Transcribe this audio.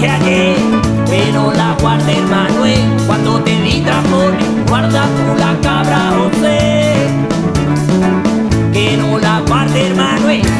dije ayer, pero la guardé hermano, cuando te di trapones, guarda tú la cabra, José, que no la guarde hermano.